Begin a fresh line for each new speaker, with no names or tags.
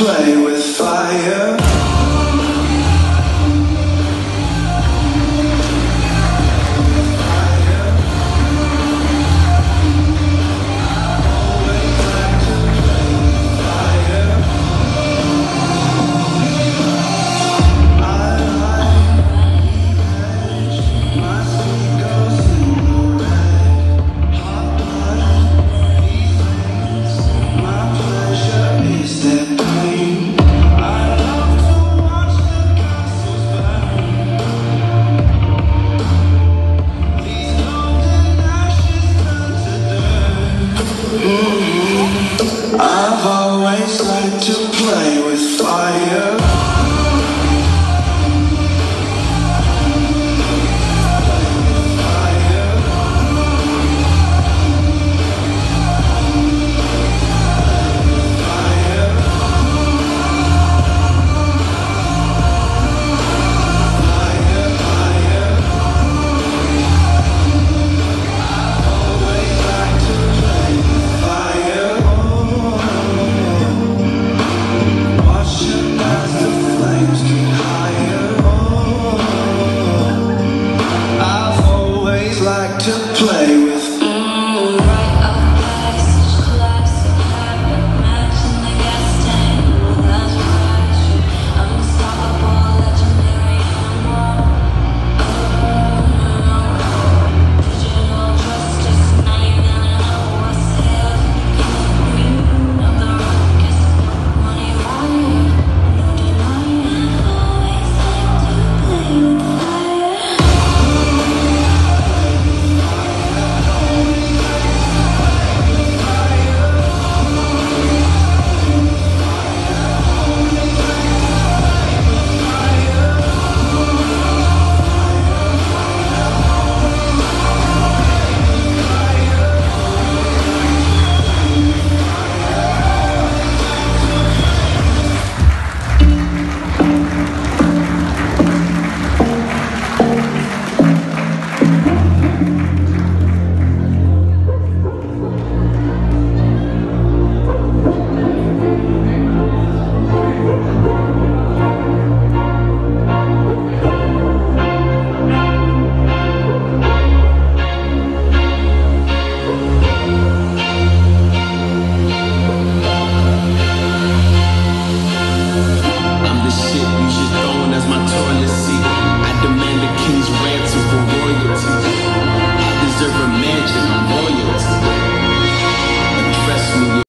to